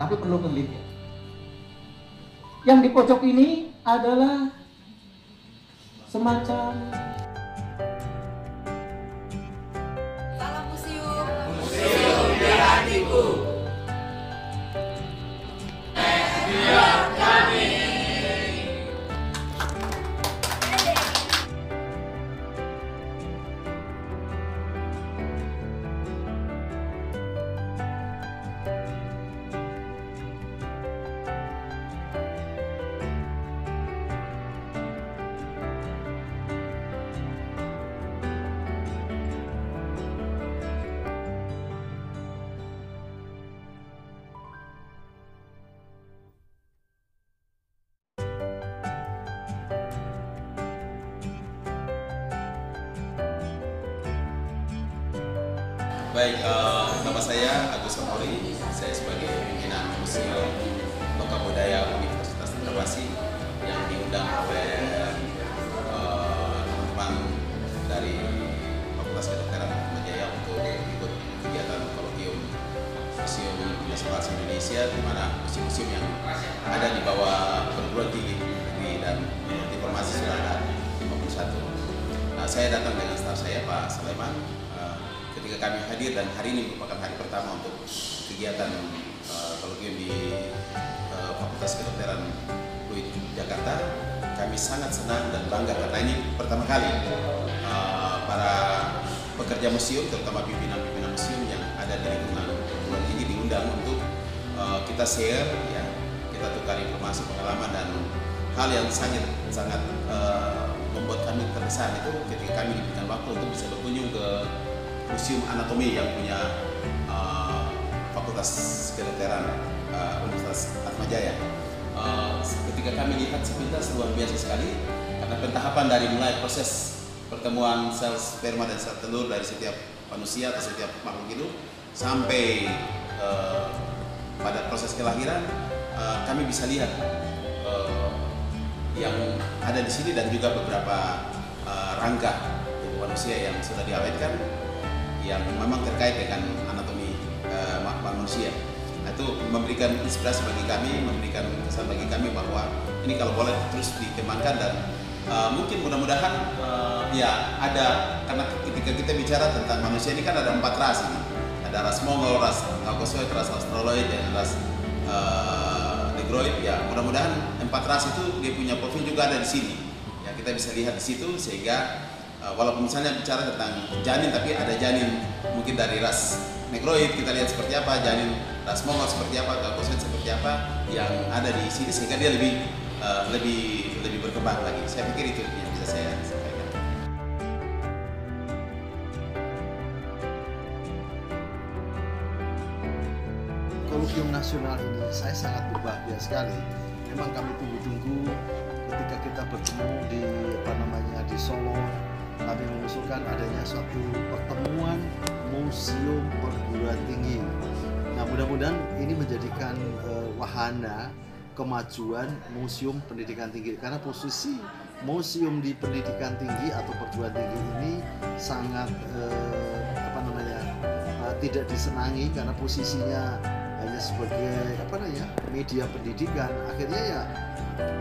tapi perlu penelitian. Yang di pojok ini adalah semacam Salam museum. Baik, eh, nama saya Agus Samori. Saya sebagai pimpinan Museum Loka Budaya Universitas Terabasi yang diundang oleh eh, teman-teman dari Fakultas Kedokteran Jaya untuk ikut kegiatan kolokium Museum Nasional Indonesia di mana museum-museum yang ada di bawah perguruan tinggi negeri dan informasi sudah ada 51. Nah, saya datang dengan staf saya Pak Sulaiman ketika kami hadir dan hari ini merupakan hari pertama untuk kegiatan uh, di uh, Fakultas Kedokteran UI Jakarta kami sangat senang dan bangga karena ini pertama kali uh, para pekerja museum terutama pimpinan-pimpinan museum yang ada di lingkungan perguruan tinggi diundang untuk uh, kita share ya kita tukar informasi pengalaman dan hal yang sangat sangat uh, membuat kami terkesan itu ketika kami diberikan waktu untuk bisa berkunjung ke Museum Anatomi yang punya uh, Fakultas Kedokteran uh, Universitas Atmajaya. Uh, ketika kami lihat sepintas luar biasa sekali karena pentahapan dari mulai proses pertemuan sel sperma dan sel telur dari setiap manusia atau setiap makhluk hidup sampai uh, pada proses kelahiran uh, kami bisa lihat uh, yang ada di sini dan juga beberapa uh, rangka manusia yang sudah diawetkan yang memang terkait dengan anatomi uh, manusia. Nah, itu memberikan inspirasi bagi kami, memberikan kesan bagi kami bahwa ini kalau boleh terus dikembangkan dan uh, mungkin mudah-mudahan uh, ya ada karena ketika kita bicara tentang manusia ini kan ada empat ras ini. Ada ras Mongol, ras Caucasoid, ras Australoid, dan ras uh, Negroid. Ya mudah-mudahan empat ras itu dia punya profil juga ada di sini. Ya kita bisa lihat di situ sehingga walaupun misalnya bicara tentang janin tapi ada janin mungkin dari ras negroid kita lihat seperti apa janin ras mongol seperti apa caucasoid seperti apa yang ada di sini sehingga dia lebih uh, lebih lebih berkembang lagi. Saya pikir itu yang bisa saya sampaikan. Nasional ini saya sangat berbahagia sekali. Memang kami tunggu-tunggu ketika kita bertemu di apa namanya di Solo kami mengusulkan adanya suatu pertemuan museum perguruan tinggi. Nah mudah-mudahan ini menjadikan eh, wahana kemajuan museum pendidikan tinggi karena posisi museum di pendidikan tinggi atau perguruan tinggi ini sangat eh, apa namanya eh, tidak disenangi karena posisinya hanya sebagai apa namanya media pendidikan akhirnya ya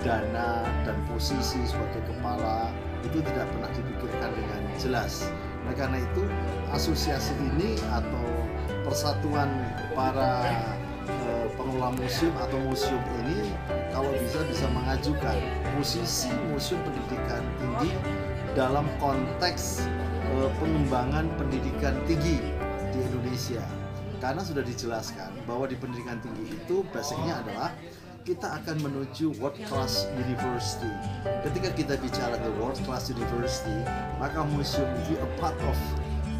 dana dan posisi sebagai kepala itu tidak pernah dipikirkan dengan jelas. Nah karena itu asosiasi ini atau persatuan para eh, pengelola museum atau museum ini kalau bisa bisa mengajukan posisi museum pendidikan tinggi dalam konteks eh, pengembangan pendidikan tinggi di Indonesia. Karena sudah dijelaskan bahwa di pendidikan tinggi itu basicnya adalah kita akan menuju world class university. Ketika kita bicara the world class university, maka museum itu a part of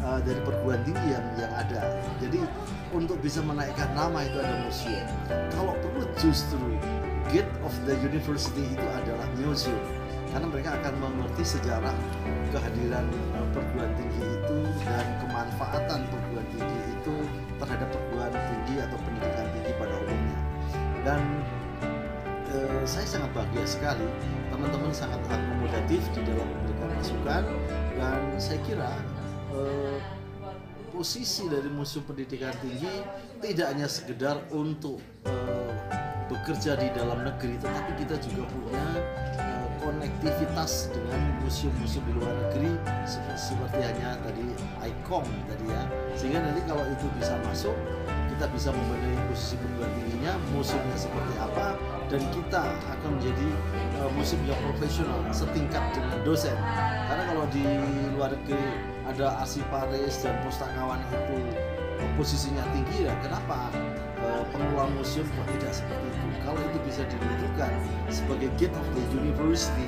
uh, dari perguruan tinggi yang, yang ada. Jadi untuk bisa menaikkan nama itu ada museum. Kalau perlu justru gate of the university itu adalah museum karena mereka akan mengerti sejarah kehadiran uh, perguruan tinggi itu dan kemanfaatan perguruan tinggi itu terhadap perguruan tinggi atau pendidikan tinggi pada umumnya. Dan saya sangat bahagia sekali teman-teman sangat akomodatif di dalam memberikan masukan dan saya kira eh, posisi dari Museum Pendidikan Tinggi tidak hanya sekedar untuk eh, bekerja di dalam negeri, tetapi kita juga punya eh, konektivitas dengan museum-museum di luar negeri se- seperti hanya tadi ICOM tadi ya. Sehingga nanti kalau itu bisa masuk, kita bisa memenuhi posisi perguruan tingginya, museumnya seperti apa, dan kita akan menjadi eh, museum yang profesional setingkat dengan dosen. Karena kalau di luar negeri ada arsiparis dan pustakawan itu posisinya tinggi ya, kenapa eh, pengelola museum kok tidak seperti itu? Kalau itu bisa didudukan sebagai gate of the university,